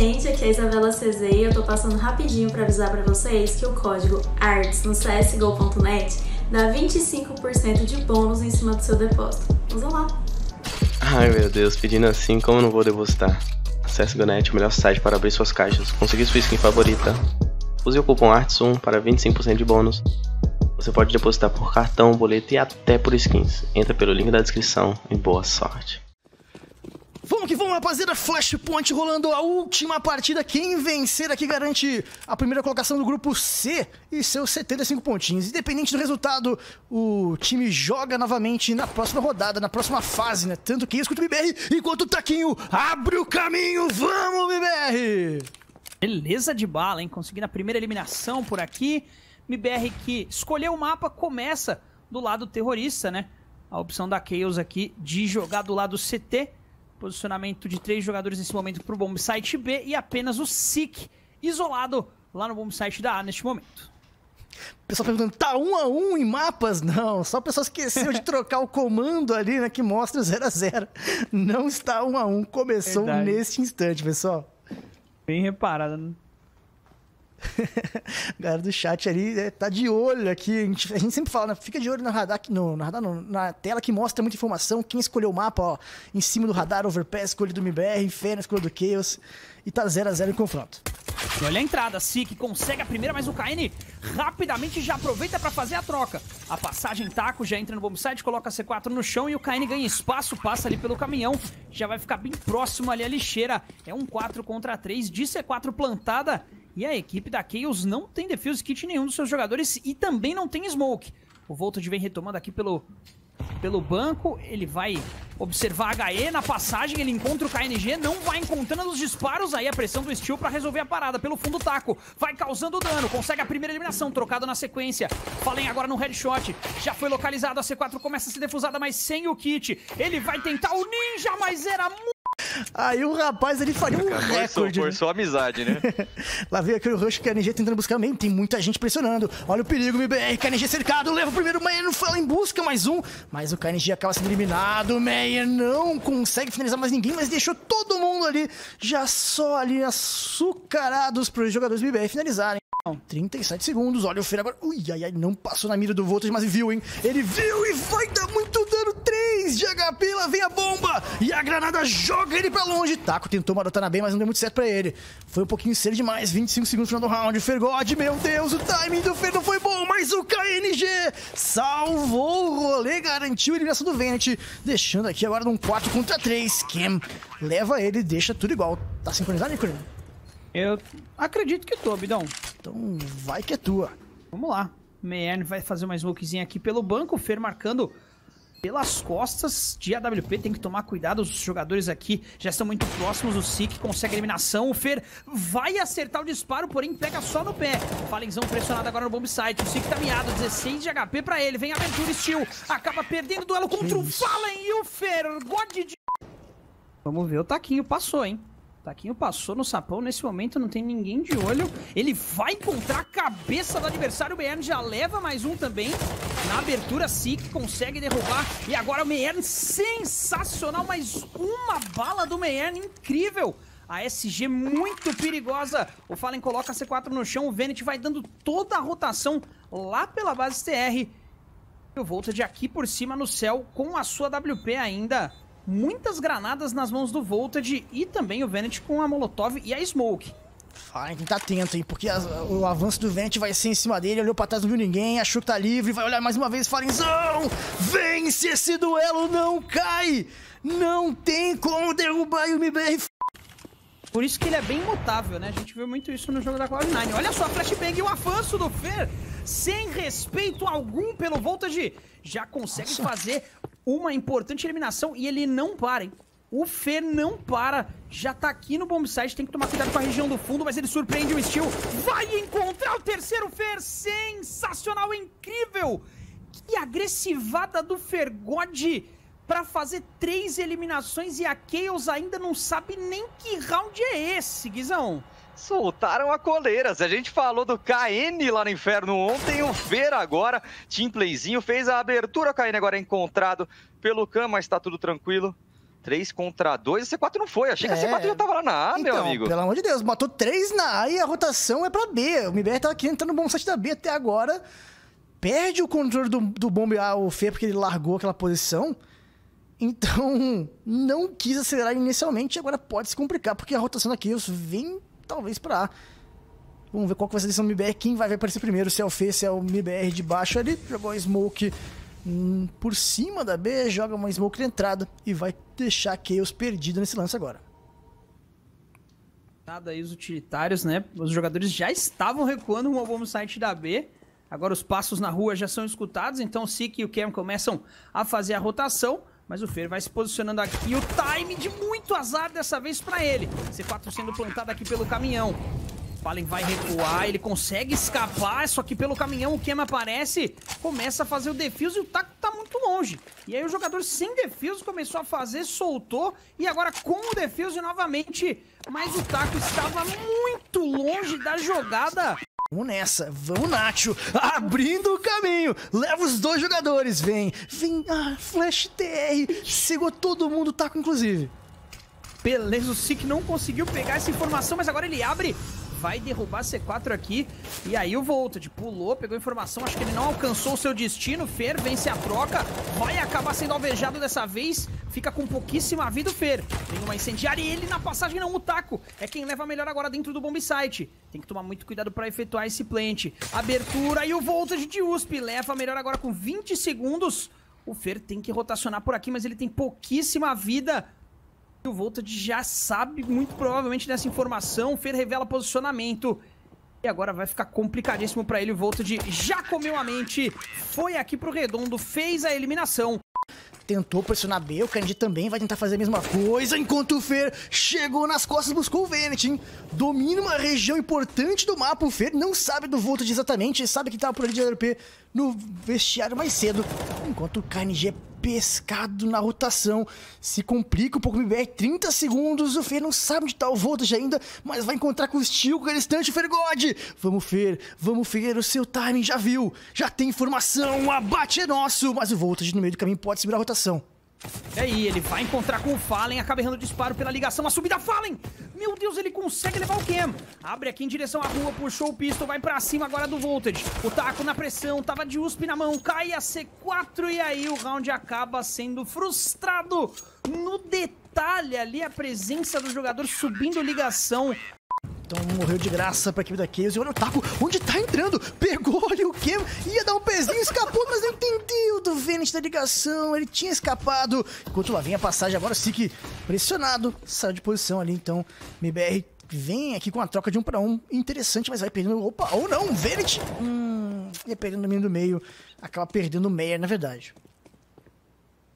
gente, aqui é a Isabela CZ e eu tô passando rapidinho para avisar para vocês que o código ARTS no csgo.net dá 25% de bônus em cima do seu depósito. Usa lá! Ai meu Deus, pedindo assim, como não vou depositar? CSGO.net, o melhor site para abrir suas caixas, conseguir sua skin favorita. Use o cupom ARTS1 para 25% de bônus. Você pode depositar por cartão, boleto e até por skins. Entra pelo link da descrição e boa sorte. Vamos que vamos, rapaziada. Flashpoint rolando a última partida. Quem vencer aqui garante a primeira colocação do grupo C e seus 75 pontinhos. Independente do resultado, o time joga novamente na próxima rodada, na próxima fase, né? Tanto que isso quanto o BBR, enquanto o Taquinho abre o caminho. Vamos, BBR! Beleza de bala, hein? Conseguindo a primeira eliminação por aqui. MBR que escolheu o mapa começa do lado terrorista, né? A opção da Chaos aqui de jogar do lado CT Posicionamento de três jogadores nesse momento para o bomb site B e apenas o Sik isolado lá no bomb site da A neste momento. Pessoal perguntando, tá um a um em mapas? Não, só o pessoal esqueceu de trocar o comando ali, né, que mostra o 0 a 0 Não está um a um, começou Verdade. neste instante, pessoal. Bem reparado, né? galera do chat ali é, tá de olho aqui. A gente, a gente, sempre fala, né? Fica de olho no radar, no, no radar na tela que mostra muita informação. Quem escolheu o mapa, ó, em cima do radar, Overpass, escolha do MBR, Fênix, escolha do Chaos. E tá 0x0 em confronto. E olha a entrada, Sik consegue a primeira, mas o KN rapidamente já aproveita para fazer a troca. A passagem taco já entra no bombsite, coloca a C4 no chão e o KN ganha espaço, passa ali pelo caminhão, já vai ficar bem próximo ali a lixeira. É um 4 contra 3 de C4 plantada e a equipe da Chaos não tem defuse kit nenhum dos seus jogadores e também não tem smoke. O Voltage vem retomando aqui pelo, pelo banco, ele vai observar a HE na passagem, ele encontra o KNG, não vai encontrando os disparos, aí a pressão do Steel para resolver a parada pelo fundo taco, vai causando dano, consegue a primeira eliminação, trocado na sequência, Falem agora no headshot, já foi localizado, a C4 começa a ser defusada, mas sem o kit, ele vai tentar o Ninja, mas era muito Aí o rapaz ele faria um Acabou recorde. Forçou né? amizade, né? Lá veio aquele rush KNG tentando buscar também. Tem muita gente pressionando. Olha o perigo, MBR. KNG cercado. Leva o primeiro. Meyer não foi lá em busca. Mais um. Mas o KNG acaba sendo eliminado. Meyer não consegue finalizar mais ninguém. Mas deixou todo mundo ali. Já só ali açucarados para os jogadores do MBR finalizarem. 37 segundos, olha o Fer agora. Ui, ai, ai, não passou na mira do Voltage, mas viu, hein? Ele viu e vai dar muito dano. 3 de HP, lá vem a bomba. E a granada joga ele pra longe. Taco tentou marotar na B, mas não deu muito certo pra ele. Foi um pouquinho cedo demais, 25 segundos no final do round. O Fergod, meu Deus, o timing do Fer não foi bom, mas o KNG salvou o rolê, garantiu a eliminação do Venet. Deixando aqui agora num 4 contra 3. Cam leva ele, deixa tudo igual. Tá sincronizado, Nicolino? Eu acredito que tô, Bidão. Então vai que é tua. Vamos lá. Meyern vai fazer uma smokezinha aqui pelo banco. O Fer marcando pelas costas de AWP. Tem que tomar cuidado. Os jogadores aqui já estão muito próximos. O Sik consegue a eliminação. O Fer vai acertar o disparo, porém pega só no pé. Falenzão pressionado agora no bomb site. O Sik tá miado. 16 de HP pra ele. Vem abertura Steel. Acaba perdendo o duelo contra o Fallen e o Fer. God de... Vamos ver. O Taquinho passou, hein? Taquinho passou no sapão, nesse momento não tem ninguém de olho. Ele vai encontrar a cabeça do adversário, o Meiern já leva mais um também. Na abertura, Sik consegue derrubar. E agora o Meiern, sensacional, mais uma bala do Meiern, incrível. A SG muito perigosa. O Fallen coloca a C4 no chão, o Venet vai dando toda a rotação lá pela base TR. O Voltage aqui por cima no céu com a sua WP ainda muitas granadas nas mãos do Voltage e também o Venet com a Molotov e a Smoke. Fallen tem que estar tá atento, hein? Porque o avanço do Venet vai ser em cima dele, olhou pra trás, não viu ninguém, achou que tá livre, vai olhar mais uma vez, Falenzão! Vence esse duelo, não cai! Não tem como derrubar o MBR. Por isso que ele é bem mutável, né? A gente viu muito isso no jogo da Cloud9. Olha só a flashbang e o avanço do Fer, sem respeito algum pelo Voltage, já consegue Nossa. fazer uma importante eliminação e ele não para, hein? O Fer não para, já tá aqui no bombsite, tem que tomar cuidado com a região do fundo, mas ele surpreende o Steel. Vai encontrar o terceiro Fer, sensacional, incrível! Que agressivada do Fergode para fazer três eliminações e a Chaos ainda não sabe nem que round é esse, Guizão. Soltaram a coleira. Se a gente falou do KN lá no inferno ontem, o Fer agora, team playzinho, fez a abertura. O KN agora é encontrado pelo Khan, mas tá tudo tranquilo. 3 contra 2, a C4 não foi. Achei que É. a C4 já tava lá na A, meu então, amigo. pelo amor de Deus, matou três na A e a rotação é pra B. O MBR tava aqui entrando no bom site da B até agora. Perde o controle do, do bombear o Fê porque ele largou aquela posição. Então, não quis acelerar inicialmente e agora pode se complicar, porque a rotação da Chaos vem talvez pra A. Vamos ver qual que vai ser a decisão do MBR, quem vai aparecer primeiro, se é o Fê, se é o MBR de baixo ali. Jogou a Smoke hum, por cima da B, joga uma Smoke de entrada e vai deixar Chaos perdida nesse lance agora. Nada aí os utilitários, né? Os jogadores já estavam recuando rumo ao bom site da B. Agora os passos na rua já são escutados, então o Sik e o Cam começam a fazer a rotação. Mas o Fer vai se posicionando aqui. O time de muito azar dessa vez pra ele. C4 sendo plantado aqui pelo caminhão. Fallen vai recuar, ele consegue escapar, só que pelo caminhão o Kem aparece, começa a fazer o defuse e o Taco tá muito longe. E aí o jogador sem defuse começou a fazer, soltou, e agora com o defuse novamente, mas o Taco estava muito longe da jogada. Vamos nessa, vamos Nacho, abrindo o caminho, leva os dois jogadores, vem, vem, ah, Flash TR, cegou todo mundo, taco inclusive. Beleza, o Sik não conseguiu pegar essa informação, mas agora ele abre. Vai derrubar C4 aqui. E aí o Voltage pulou, pegou informação. Acho que ele não alcançou o seu destino. Fer vence a troca. Vai acabar sendo alvejado dessa vez. Fica com pouquíssima vida o Fer. Tem uma incendiária e ele na passagem não. O Taco é quem leva melhor agora dentro do bomb site. Tem que tomar muito cuidado para efetuar esse plant. Abertura e o Voltage de USP. Leva melhor agora com 20 segundos. O Fer tem que rotacionar por aqui, mas ele tem pouquíssima vida. O Voltage já sabe muito provavelmente dessa informação. Fer revela posicionamento. E agora vai ficar complicadíssimo pra ele. O Voltage já comeu a mente. Foi aqui pro redondo, fez a eliminação. Tentou pressionar B, o Kanji também vai tentar fazer a mesma coisa, enquanto o Fer chegou nas costas, buscou o Venet, hein? Domina uma região importante do mapa, o Fer não sabe do Voltage exatamente, sabe que tava por ali de AWP no vestiário mais cedo, enquanto o KNG é pescado na rotação, se complica um pouco no MBR, 30 segundos, o Fer não sabe onde tá o Voltage ainda, mas vai encontrar com o Steel, com aquele instante, o Fer God! Vamos Fer, vamos Fer, o seu timing já viu, já tem informação, o abate é nosso, mas o Voltage no meio do caminho pode segurar a rotação. E aí, ele vai encontrar com o Fallen, acaba errando o disparo pela ligação, a subida Fallen! Meu Deus, ele consegue levar o Cam. Abre aqui em direção à rua, puxou o pistol, vai pra cima agora do Voltage. O taco na pressão, tava de USP na mão, cai a C4 e aí o round acaba sendo frustrado no detalhe ali, a presença do jogador subindo ligação. Então morreu de graça pra equipe da Chaos. E olha o Taco, onde tá entrando? Pegou ali o Cam, ia dar um pezinho, escapou, mas não da ligação. Ele tinha escapado. Enquanto lá vem a passagem, agora o Sik pressionado, saiu de posição ali. Então, MBR vem aqui com a troca de um pra um. Interessante, mas vai perdendo. Opa, ou não, Venet. Hum, ia perdendo o menino do meio. Acaba perdendo o Meyer, na verdade.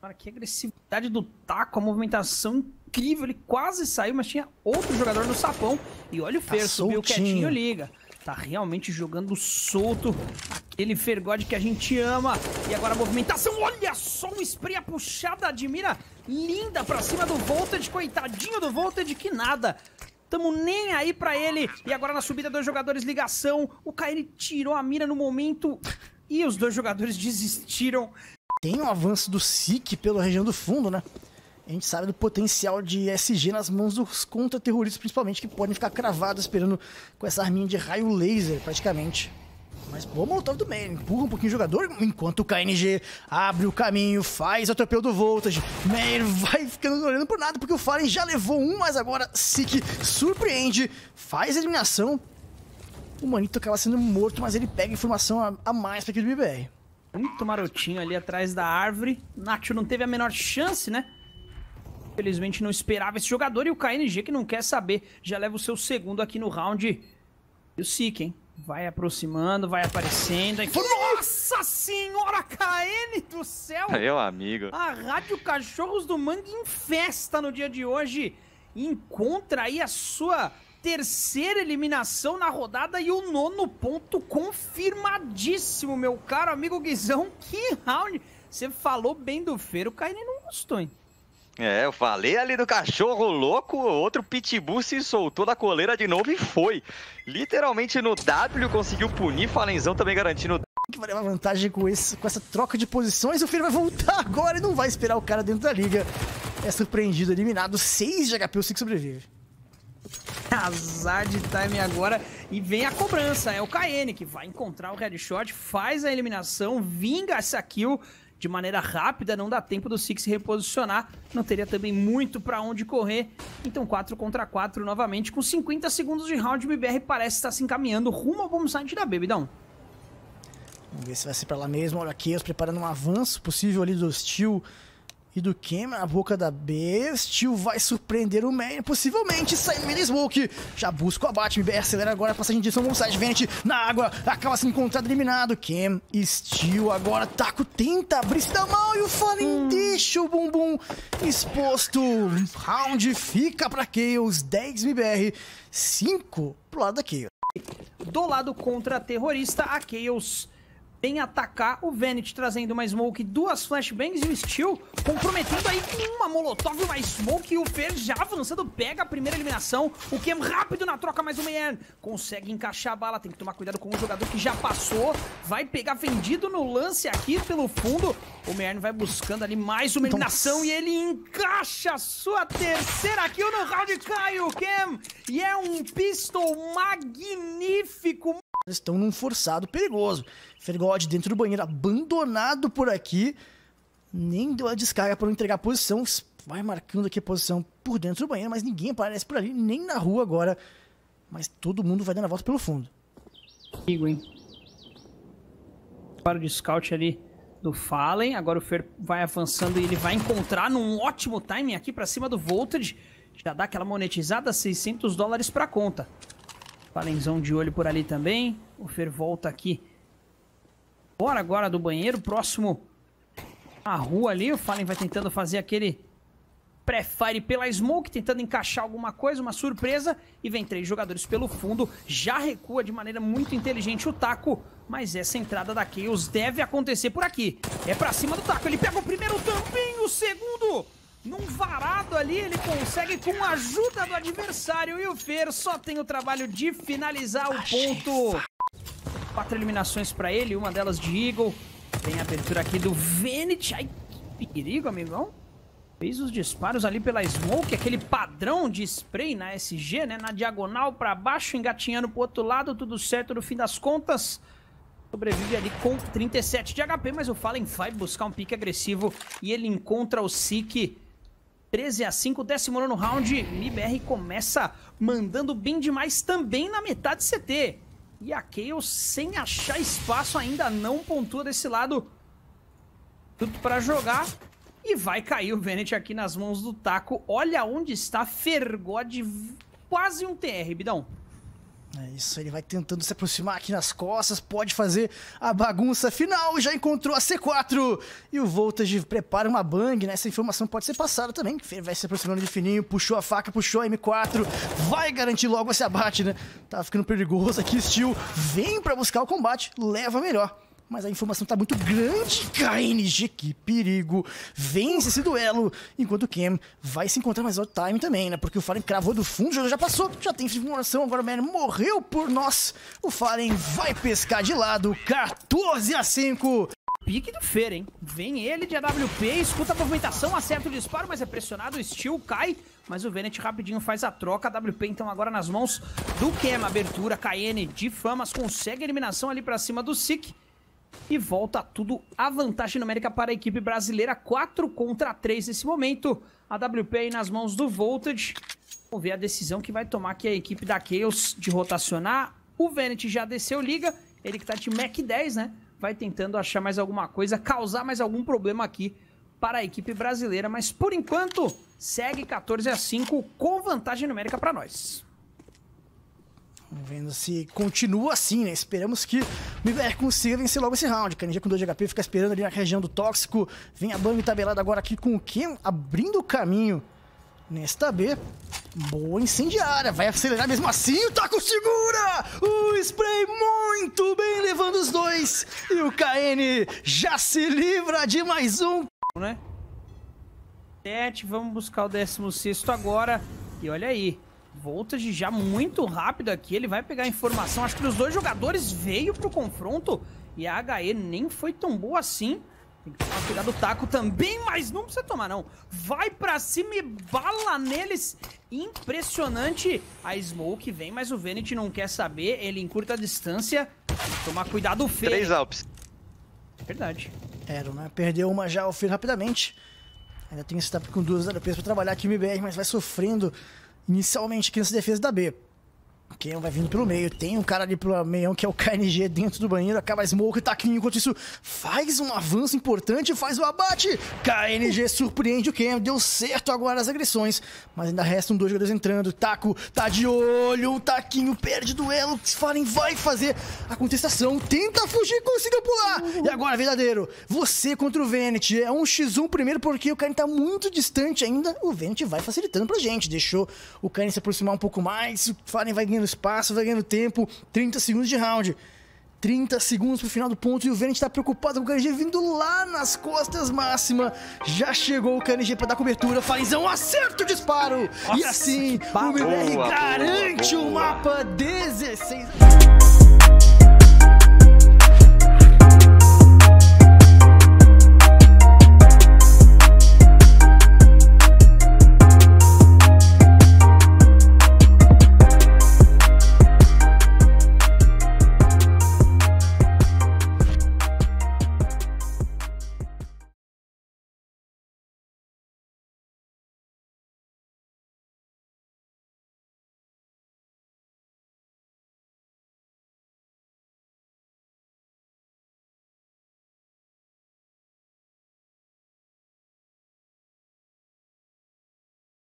Cara, que agressividade do taco, a movimentação incrível. Ele quase saiu, mas tinha outro jogador no sapão. E olha o Fer, Tá subiu soltinho. quietinho, liga. Tá realmente jogando solto. Aquele Fergode que a gente ama. E agora a movimentação. Olha só um spray, a puxada de mira linda pra cima do Voltage. Coitadinho do Voltage, que nada. Tamo nem aí pra ele. E agora na subida, dois jogadores ligação. O KN tirou a mira no momento. E os dois jogadores desistiram. tem um avanço do SIC pela região do fundo, né? A gente sabe do potencial de SG nas mãos dos contra-terroristas, principalmente, que podem ficar cravados esperando com essa arminha de raio laser, praticamente. Mas boa molotov do Meyer, empurra um pouquinho o jogador, enquanto o KNG abre o caminho, faz o atropelo do Voltage. Meyer vai ficando olhando por nada, porque o Fallen já levou um, mas agora Sik surpreende, faz a eliminação. O Manito acaba sendo morto, mas ele pega informação a, a mais pra equipe do BBR. Muito marotinho ali atrás da árvore. Nacho não teve a menor chance, né? Felizmente não esperava esse jogador e o KNG que não quer saber. Já leva o seu segundo aqui no round. E o Sik, hein? Vai aproximando, vai aparecendo. Aí... Nossa senhora, KN do céu! Meu amigo. A Rádio Cachorros do Mangue em festa no dia de hoje. Encontra aí a sua terceira eliminação na rodada e o nono ponto confirmadíssimo, meu caro amigo Guizão. Que round! Você falou bem do Fer, o Kaine não gostou, hein? É, eu falei ali do cachorro louco, outro pitbull se soltou da coleira de novo e foi. Literalmente no W conseguiu punir, Falenzão também garantindo que vai levar vantagem com, esse, com essa troca de posições. O filho vai voltar agora e não vai esperar o cara dentro da liga. é surpreendido, eliminado. 6 de HP, o Six sobrevive. Azar de time agora e vem a cobrança. É o KN que vai encontrar o headshot, faz a eliminação, vinga essa kill de maneira rápida, não dá tempo do Six se reposicionar, não teria também muito para onde correr. Então 4 contra 4 novamente, com 50 segundos de round, o BBR parece estar se encaminhando rumo ao bombsite da Bebidão. Vamos ver se vai ser pra lá mesmo. Olha aqui, preparando um avanço possível ali do Steel e do Cam na boca da B. Steel vai surpreender o Man, possivelmente saindo meio smoke. Já busca o abate, MBR acelera agora a passagem de direção Bonside, vente na água, acaba sendo encontrado eliminado. Cam, Steel agora, Taco tenta abrir se dá mal e o Fallen hum. deixa o bumbum exposto. Round fica pra Chaos, 10 MBR, 5 pro lado da Chaos. Do lado contra terrorista, a Chaos em atacar o Venet, trazendo uma Smoke, duas Flashbangs e o Steel, comprometendo aí uma Molotov e uma Smoke, e o Fer já avançando, pega a primeira eliminação, o Kem rápido na troca, mas o Meyer consegue encaixar a bala, tem que tomar cuidado com o jogador que já passou, vai pegar vendido no lance aqui pelo fundo, o Meyer vai buscando ali mais uma eliminação Nossa. e ele encaixa a sua terceira kill no round, cai o Kem, e é um pistol magnífico, estão num forçado perigoso. Fergode dentro do banheiro, abandonado por aqui. Nem deu a descarga para não entregar a posição. Vai marcando aqui a posição por dentro do banheiro, mas ninguém aparece por ali, nem na rua agora. Mas todo mundo vai dando a volta pelo fundo. Amigo, hein? Para o de scout ali do Fallen. Agora o Fer vai avançando e ele vai encontrar num ótimo timing aqui para cima do Voltage. Já dá aquela monetizada, 600 dólares para conta. Falenzão de olho por ali também. O Fer volta aqui. Bora agora do banheiro. Próximo a rua ali. O Fallen vai tentando fazer aquele pré-fire pela smoke, tentando encaixar alguma coisa, uma surpresa. E vem três jogadores pelo fundo. Já recua de maneira muito inteligente o Taco. Mas essa entrada da Chaos deve acontecer por aqui. É pra cima do Taco. Ele pega o primeiro tampinho, o segundo num varado ali, ele consegue com a ajuda do adversário. E o Fer só tem o trabalho de finalizar o ponto. Quatro eliminações para ele, uma delas de Eagle. Tem a abertura aqui do Venet. Ai, que perigo, amigão. Fez os disparos ali pela Smoke, aquele padrão de spray na SG, né? Na diagonal para baixo, engatinhando pro outro lado, tudo certo no fim das contas. Sobrevive ali com 37 de HP, mas o Fallen vai buscar um pique agressivo e ele encontra o Sik 13 a 5, 19 round. MIBR começa mandando bem demais também na metade CT. E a Chaos, sem achar espaço, ainda não pontua desse lado. Tudo para jogar. E vai cair o Venet aqui nas mãos do Taco. Olha onde está Fergode. Quase um TR, Bidão. É isso, ele vai tentando se aproximar aqui nas costas, pode fazer a bagunça final, já encontrou a C4 e o Voltage prepara uma bang, né? Essa informação pode ser passada também, vai se aproximando de fininho, puxou a faca, puxou a M4, vai garantir logo esse abate, né? Tá ficando perigoso aqui, Steel vem pra buscar o combate, leva melhor mas a informação tá muito grande. KNG, que perigo. Vence esse duelo, enquanto o Cam vai se encontrar mais outro time também, né? Porque o Fallen cravou do fundo, já, já passou, já tem informação, agora o Man morreu por nós. O Fallen vai pescar de lado, 14 a 5. Pique do Fer, hein? Vem ele de AWP, escuta a movimentação, acerta o disparo, mas é pressionado, o Steel cai, mas o Venet rapidinho faz a troca, AWP então agora nas mãos do Cam, abertura, KN de Famas, consegue a eliminação ali pra cima do Sik, e volta tudo a vantagem numérica para a equipe brasileira, 4 contra 3 nesse momento. A WP aí nas mãos do Voltage. Vamos ver a decisão que vai tomar aqui a equipe da Chaos de rotacionar. O Venet já desceu liga, ele que tá de Mac 10, né? Vai tentando achar mais alguma coisa, causar mais algum problema aqui para a equipe brasileira. Mas por enquanto, segue 14 a 5 com vantagem numérica para nós. Vendo se continua assim, né? Esperamos que o MIBR consiga vencer logo esse round. Canija com 2 de HP fica esperando ali na região do tóxico. Vem a Bang tabelada agora aqui com o Ken abrindo o caminho nesta B. Boa incendiária, vai acelerar mesmo assim, o Taco segura! O spray muito bem levando os dois. E o KN já se livra de mais um. Né? 7, vamos buscar o 16 agora. E olha aí, Voltage já muito rápido aqui, ele vai pegar a informação. Acho que os dois jogadores veio pro confronto e a HE nem foi tão boa assim. Tem que tomar cuidado, o taco também, mas não precisa tomar, não. Vai pra cima e bala neles. Impressionante. A Smoke vem, mas o Venet não quer saber. Ele encurta a distância. Tomar cuidado, o Fê. Três Alpes. Verdade. Era, né? Perdeu uma já o rapidamente. Ainda tem esse tap com duas AWPs pra trabalhar aqui MBR, mas vai sofrendo inicialmente aqui nessa defesa da B. Quem vai vindo pelo meio, tem um cara ali pelo meião que é o KNG dentro do banheiro, acaba a smoke, taquinho, enquanto isso faz um avanço importante, faz o abate. KNG surpreende o Ken, deu certo agora as agressões, mas ainda restam dois jogadores entrando. Taco tá de olho, o taquinho perde duelo, Fallen vai fazer a contestação, tenta fugir, conseguiu pular. E agora, verdadeiro, você contra o Venet, é um x1 primeiro porque o Karen tá muito distante ainda, o Venet vai facilitando pra gente, deixou o Karen se aproximar um pouco mais, o Fallen vai ganhando espaço, vai ganhando tempo. 30 segundos de round. 30 segundos pro final do ponto e o Venet tá preocupado com o KNG vindo lá nas costas máxima. Já chegou o KNG pra dar cobertura. Falenzão acerta o disparo. e assim, o Boa, garante boa, o mapa 16.